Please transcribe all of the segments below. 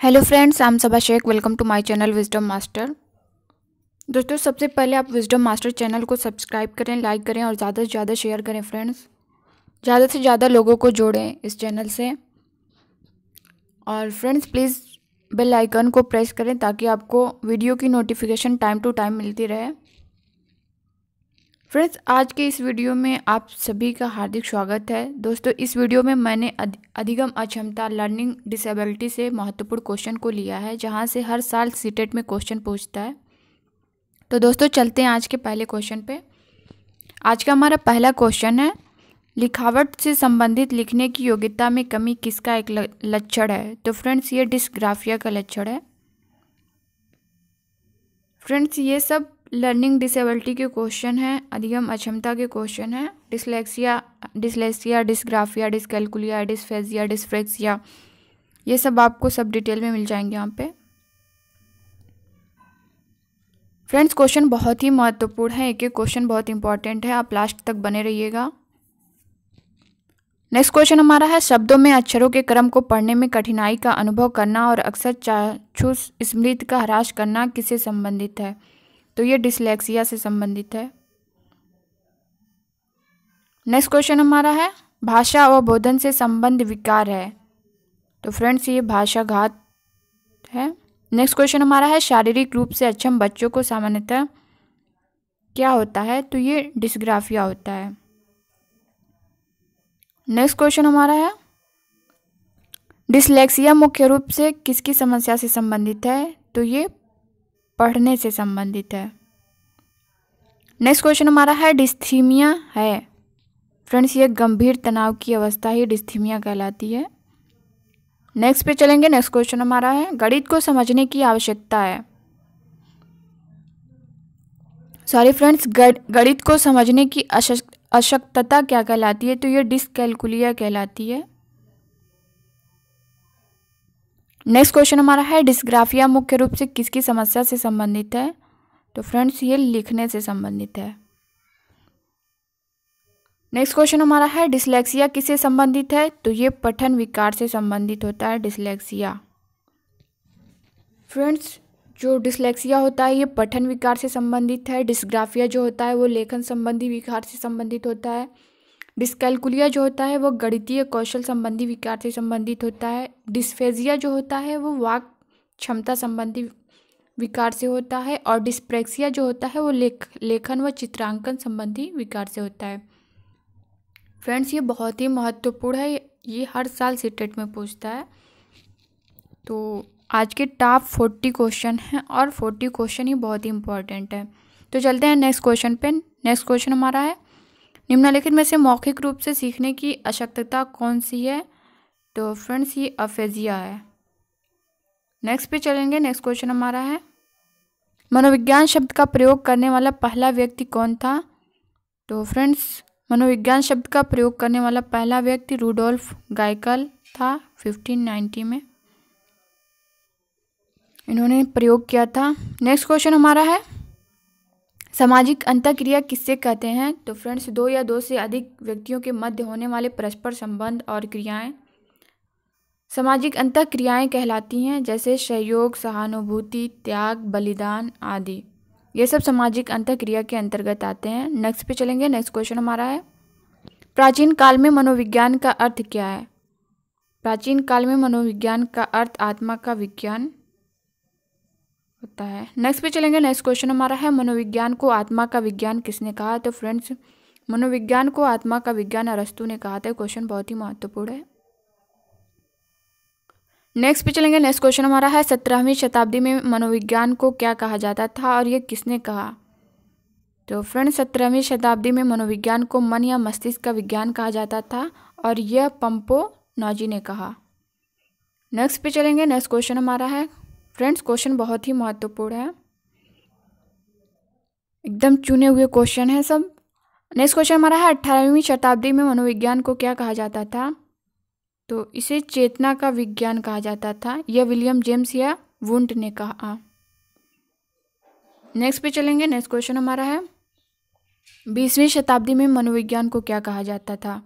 Hello friends I'm Saba Shaikh, welcome to my channel Wisdom Master. दोस्तों, सबसे पहले आप विजडम मास्टर चैनल को सब्सक्राइब करें, लाइक करें और ज़्यादा से ज़्यादा शेयर करें फ्रेंड्स। ज़्यादा से ज़्यादा लोगों को जोड़ें इस चैनल से। और फ्रेंड्स, प्लीज़ बेल आइकन को प्रेस करें ताकि आपको वीडियो की नोटिफिकेशन टाइम टू टाइम मिलती रहे। फ्रेंड्स, आज के इस वीडियो में आप सभी का हार्दिक स्वागत है। दोस्तों, इस वीडियो में मैंने अधिगम अक्षमता लर्निंग डिसेबिलिटी से महत्वपूर्ण क्वेश्चन को लिया है, जहाँ से हर साल सीटेट में क्वेश्चन पूछता है। तो दोस्तों, चलते हैं आज के पहले क्वेश्चन पे। आज का हमारा पहला क्वेश्चन है, लिखावट से संबंधित लिखने की योग्यता में कमी किसका एक लक्षण है? तो फ्रेंड्स, ये डिस्ग्राफिया का लक्षण है। फ्रेंड्स, ये सब लर्निंग डिसेबिलिटी के क्वेश्चन हैं, अधिगम अक्षमता के क्वेश्चन हैं dyslexia dyslexia dysgraphia dyscalculia dysphagia dyspraxia ये सब आपको सब डिटेल में मिल जाएँगे यहाँ पे। फ्रेंड्स क्वेश्चन बहुत ही महत्वपूर्ण है, एक एक क्वेश्चन बहुत इंपॉर्टेंट है, आप लास्ट तक बने रहिएगा। नेक्स्ट क्वेश्चन हमारा है, शब्दों में अक्षरों के क्रम को पढ़ने में कठिनाई का अनुभव करना और अक्सर चाक्षुष स्मृति का ह्रास करना किससे संबंधित है? तो ये डिसलेक्सिया से संबंधित है। नेक्स्ट क्वेश्चन हमारा है, भाषा व बोधन से संबंध विकार है। तो फ्रेंड्स ये भाषा घात है। नेक्स्ट क्वेश्चन हमारा है, शारीरिक रूप से अक्षम बच्चों को सामान्यतः क्या होता है? तो ये डिस्ग्राफिया होता है। नेक्स्ट क्वेश्चन हमारा है डिसलेक्सिया मुख्य रूप से किसकी समस्या से संबंधित है? तो ये पढ़ने से संबंधित है। नेक्स्ट क्वेश्चन हमारा है डिस्थीमिया है। फ्रेंड्स ये गंभीर तनाव की अवस्था ही डिस्थीमिया कहलाती है। नेक्स्ट पे चलेंगे नेक्स्ट क्वेश्चन हमारा है, गणित को समझने की आवश्यकता है। सॉरी फ्रेंड्स गणित को समझने की अशक्तता क्या कहलाती है? तो ये डिसकैलकुलिया कहलाती है। नेक्स्ट क्वेश्चन हमारा है डिस्ग्राफिया मुख्य रूप से किसकी समस्या से संबंधित है? तो फ्रेंड्स ये लिखने से संबंधित है। नेक्स्ट क्वेश्चन हमारा है डिसलेक्सिया किससे संबंधित है? तो ये पठन विकार से संबंधित होता है डिसलेक्सिया फ्रेंड्स जो डिसलेक्सिया होता है, ये पठन विकार से संबंधित है डिस्ग्राफिया जो होता है, वो लेखन संबंधी विकार से संबंधित होता है। डिस्कैलकुलिया जो होता है, वो गणितीय कौशल संबंधी विकार से संबंधित होता है। डिस्फेजिया जो होता है, वो वाक क्षमता संबंधी विकार से होता है और डिस्प्रेक्सिया जो होता है, वो लेख, लेखन व चित्रांकन संबंधी विकार से होता है। फ्रेंड्स, ये बहुत ही महत्वपूर्ण है, ये हर साल सीटेट में पूछता है। तो आज के टॉप फोर्टी क्वेश्चन हैं और फोर्टी क्वेश्चन ही बहुत ही इंपॉर्टेंट है। तो चलते हैं नेक्स्ट क्वेश्चन पे। नेक्स्ट क्वेश्चन हमारा है निम्नलिखित में से मौखिक रूप से सीखने की अशक्तता कौन सी है? तो फ्रेंड्स ये अफेजिया है। नेक्स्ट पे चलेंगे नेक्स्ट क्वेश्चन हमारा है। मनोविज्ञान शब्द का प्रयोग करने वाला पहला व्यक्ति कौन था? तो फ्रेंड्स मनोविज्ञान शब्द का प्रयोग करने वाला पहला व्यक्ति रूडोल्फ गायकल था 1590 में। इन्होंने प्रयोग किया था। नेक्स्ट क्वेश्चन हमारा है। सामाजिक अंतक्रिया किससे कहते हैं? तो फ्रेंड्स, दो या दो से अधिक व्यक्तियों के मध्य होने वाले परस्पर संबंध और क्रियाएँ। सामाजिक अंतक्रियाएँ कहलाती हैं, जैसे सहयोग, सहानुभूति, त्याग, बलिदान आदि। ये सब सामाजिक अंतक्रिया के अंतर्गत आते हैं। नेक्स्ट पे चलेंगे। नेक्स्ट क्वेश्चन हमारा है। प्राचीन काल में मनोविज्ञान का अर्थ क्या है? प्राचीन काल में मनोविज्ञान का अर्थ आत्मा का विज्ञान। होता है। नेक्स्ट पे चलेंगे नेक्स्ट क्वेश्चन हमारा है, मनोविज्ञान को आत्मा का विज्ञान किसने कहा? तो फ्रेंड्स मनोविज्ञान को आत्मा का विज्ञान अरस्तु ने कहा था। क्वेश्चन बहुत ही महत्वपूर्ण है। नेक्स्ट पे चलेंगे नेक्स्ट क्वेश्चन हमारा है, सत्रहवीं शताब्दी में मनोविज्ञान को क्या कहा जाता था और ये किसने कहा? तो फ्रेंड्स सत्रहवीं शताब्दी में मनोविज्ञान को मन या मस्तिष्क का विज्ञान कहा जाता था और यह पंपो नौजी ने कहा। नेक्स्ट पे चलेंगे नेक्स्ट क्वेश्चन हमारा है फ्रेंड्स, क्वेश्चन बहुत ही महत्वपूर्ण है। एकदम चुने हुए क्वेश्चन है सब। नेक्स्ट क्वेश्चन हमारा है अट्ठारहवीं शताब्दी में मनोविज्ञान को क्या कहा जाता था? तो इसे चेतना का विज्ञान कहा जाता था। यह विलियम जेम्स या वुंट ने कहा। नेक्स्ट पे चलेंगे, नेक्स्ट क्वेश्चन हमारा है। बीसवीं शताब्दी में मनोविज्ञान को क्या कहा जाता था?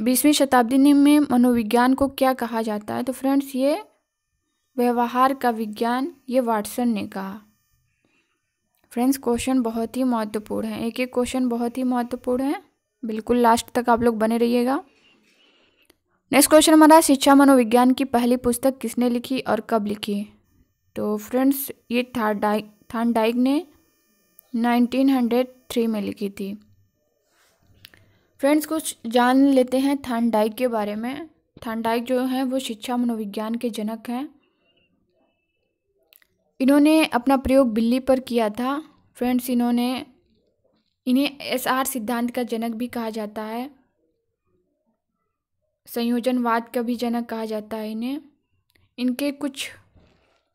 बीसवीं शताब्दी में मनोविज्ञान को क्या कहा जाता है? तो फ्रेंड्स, ये व्यवहार का विज्ञान, ये वाटसन ने कहा। फ्रेंड्स, क्वेश्चन बहुत ही महत्वपूर्ण है। एक एक क्वेश्चन बहुत ही महत्वपूर्ण है। बिल्कुल लास्ट तक आप लोग बने रहिएगा। नेक्स्ट क्वेश्चन हमारा, शिक्षा मनोविज्ञान की पहली पुस्तक किसने लिखी और कब लिखी? तो फ्रेंड्स, ये थार्डाइक थानडाइक ने 1903 में लिखी थी। फ्रेंड्स, कुछ जान लेते हैं थानडाइक के बारे में। थानडाइक जो है, वो शिक्षा मनोविज्ञान के जनक हैं। इन्होंने अपना प्रयोग बिल्ली पर किया था। फ्रेंड्स, इन्होंने इन्हें एस आर सिद्धांत का जनक भी कहा जाता है। संयोजनवाद का भी जनक कहा जाता है इन्हें। इनके कुछ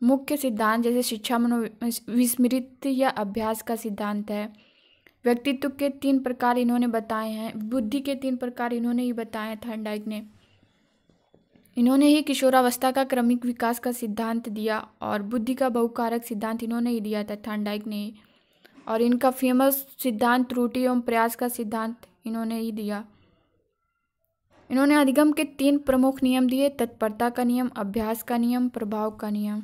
मुख्य सिद्धांत जैसे शिक्षा मनो विस्मृत या अभ्यास का सिद्धांत है। व्यक्तित्व के तीन प्रकार इन्होंने बताए हैं, बुद्धि के तीन प्रकार इन्होंने ही बताए हैं थर्नडाइक ने। इन्होंने ही किशोरावस्था का क्रमिक विकास का सिद्धांत दिया और बुद्धि का बहुकारक सिद्धांत इन्होंने ही दिया था थर्नडाइक ने और इनका फ़ेमस सिद्धांत त्रुटि एवं प्रयास का सिद्धांत इन्होंने ही दिया। इन्होंने अधिगम के तीन प्रमुख नियम दिए, तत्परता का नियम, अभ्यास का नियम, प्रभाव का नियम।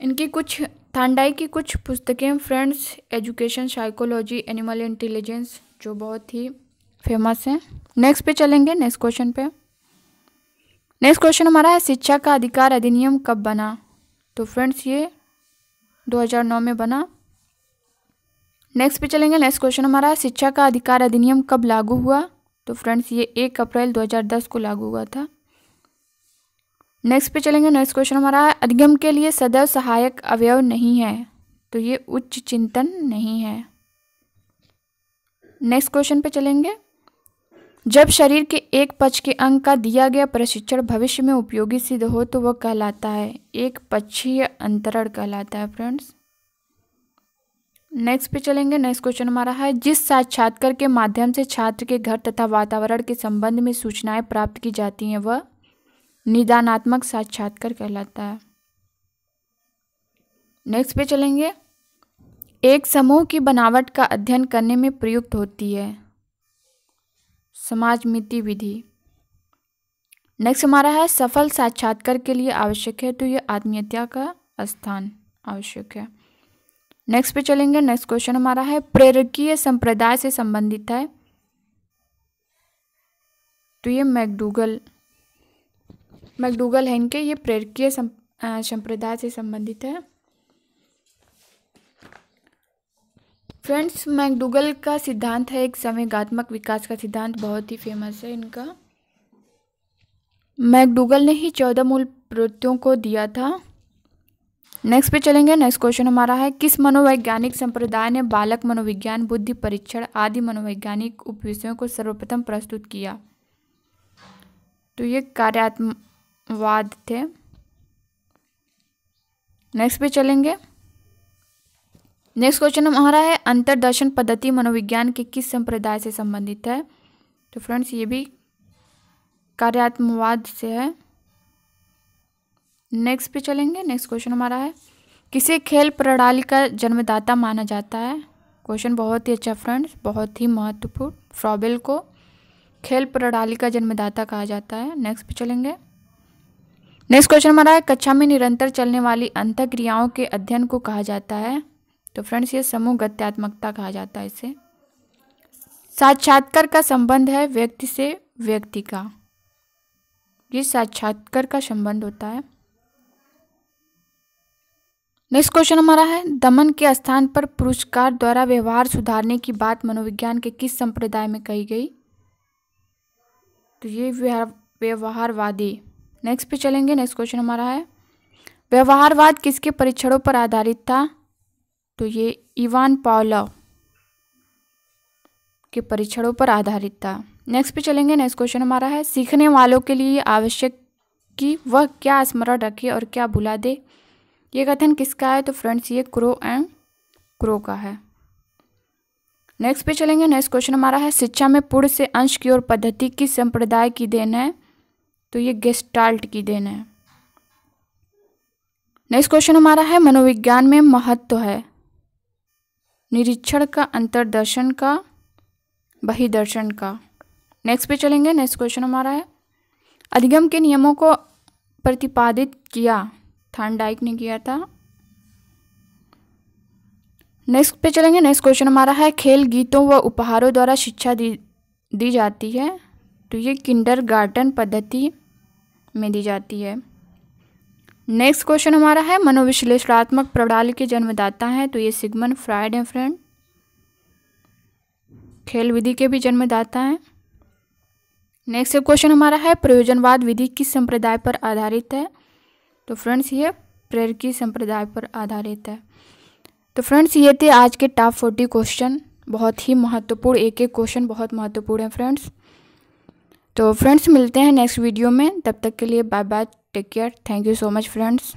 इनकी कुछ थांडाई की कुछ पुस्तकें, friends, education, psychology, animal intelligence, जो बहुत ही फ़ेमस हैं। नेक्स्ट पे चलेंगे, नेक्स्ट क्वेश्चन पे। नेक्स्ट क्वेश्चन हमारा है, शिक्षा का अधिकार अधिनियम कब बना? तो फ्रेंड्स ये 2009 में बना। नेक्स्ट पे चलेंगे नेक्स्ट क्वेश्चन हमारा है, शिक्षा का अधिकार अधिनियम कब लागू हुआ? तो फ्रेंड्स ये एक अप्रैल 2010 को लागू हुआ था। नेक्स्ट पे चलेंगे नेक्स्ट क्वेश्चन हमारा है, अधिगम के लिए सदैव सहायक अवयव नहीं है तो ये उच्च चिंतन नहीं है। नेक्स्ट क्वेश्चन पे चलेंगे। जब शरीर के एक पक्ष के अंग का दिया गया प्रशिक्षण भविष्य में उपयोगी सिद्ध हो तो वह कहलाता है। एक पक्षीय अंतरण कहलाता है फ्रेंड्स नेक्स्ट पे चलेंगे। नेक्स्ट क्वेश्चन हमारा है, जिस साक्षात्कार के माध्यम से छात्र के घर तथा वातावरण के संबंध में सूचनाएँ प्राप्त की जाती हैं, वह निदानात्मक साक्षात्कार कहलाता है। नेक्स्ट पे चलेंगे। एक समूह की बनावट का अध्ययन करने में प्रयुक्त होती है। समाज मिति विधि। नेक्स्ट हमारा है, सफल साक्षात्कार के लिए आवश्यक है तो ये आत्मीयता का स्थान आवश्यक है। नेक्स्ट पे चलेंगे नेक्स्ट क्वेश्चन हमारा है, प्रेरकीय संप्रदाय से संबंधित है। तो ये मैकडूगल मैकडूगल है इनके, ये प्रेरकीय संप्रदाय से संबंधित है। फ्रेंड्स मैकडूगल का सिद्धांत है एक संवेगात्मक विकास का सिद्धांत, बहुत ही फ़ेमस है इनका। मैकडूगल ने ही चौदह मूल प्रवृत्तियों को दिया था। नेक्स्ट पे चलेंगे नेक्स्ट क्वेश्चन हमारा है, किस मनोवैज्ञानिक संप्रदाय ने बालक मनोविज्ञान, बुद्धि परीक्षण आदि मनोवैज्ञानिक उपविषयों को सर्वप्रथम प्रस्तुत किया? तो ये कार्यात्मवाद थे। नेक्स्ट पे चलेंगे। नेक्स्ट क्वेश्चन हमारा है, अंतरदर्शन पद्धति मनोविज्ञान के किस संप्रदाय से संबंधित है? तो फ्रेंड्स ये भी कार्यात्मवाद से है। नेक्स्ट पे चलेंगे नेक्स्ट क्वेश्चन हमारा है, किसे खेल प्रणाली का जन्मदाता माना जाता है? क्वेश्चन बहुत ही अच्छा फ्रेंड्स बहुत ही महत्वपूर्ण। फ्रॉबेल को खेल प्रणाली का जन्मदाता कहा जाता है। नेक्स्ट पे चलेंगे। नेक्स्ट क्वेश्चन हमारा है, कक्षा में निरंतर चलने वाली अंत क्रियाओं के अध्ययन को कहा जाता है। तो फ्रेंड्स, ये समूह गत्यात्मकता कहा जाता है इसे। साक्षात्कार का संबंध है व्यक्ति से व्यक्ति का। ये साक्षात्कार का संबंध होता है। नेक्स्ट क्वेश्चन हमारा है, दमन के स्थान पर पुरस्कार द्वारा व्यवहार सुधारने की बात मनोविज्ञान के किस संप्रदाय में कही गई? तो ये व्यवहारवादी। नेक्स्ट पे चलेंगे, नेक्स्ट क्वेश्चन हमारा है, व्यवहारवाद किसके परीक्षणों पर आधारित था? तो ये इवान पावलव के परीक्षणों पर आधारित था। नेक्स्ट पे चलेंगे। नेक्स्ट क्वेश्चन हमारा है, सीखने वालों के लिए आवश्यक कि वह क्या स्मरण रखे और क्या भुला दे। ये कथन किसका है? तो फ्रेंड्स, ये क्रो एंड क्रो का है। नेक्स्ट पे चलेंगे। नेक्स्ट क्वेश्चन हमारा है, शिक्षा में पूर्ण से अंश की ओर पद्धति किस संप्रदाय की देन है? तो ये गेस्टाल्ट की देन है। नेक्स्ट क्वेश्चन हमारा है, मनोविज्ञान में महत्व है। निरीक्षण का, अंतरदर्शन का बहिदर्शन का। नेक्स्ट पे चलेंगे नेक्स्ट क्वेश्चन हमारा है। अधिगम के नियमों को प्रतिपादित किया। थानडाइक ने किया था। नेक्स्ट पे चलेंगे नेक्स्ट क्वेश्चन हमारा है। खेल गीतों व उपहारों द्वारा शिक्षा दी दी जाती है। तो ये किंडर पद्धति में दी जाती है। नेक्स्ट क्वेश्चन हमारा है, मनोविश्लेषणात्मक प्रणाली के जन्मदाता हैं तो ये सिगमन फ्राइड है फ्रेंड खेल विधि के भी जन्मदाता हैं। नेक्स्ट क्वेश्चन हमारा है, प्रयोजनवाद विधि किस संप्रदाय पर आधारित है? तो फ्रेंड्स ये प्रेरकी संप्रदाय पर आधारित है। तो फ्रेंड्स ये थे आज के टॉप फोर्टी क्वेश्चन बहुत ही महत्वपूर्ण एक एक क्वेश्चन बहुत महत्वपूर्ण है फ्रेंड्स तो फ्रेंड्स मिलते हैं नेक्स्ट वीडियो में। तब तक के लिए bye bye take care thank you so much friends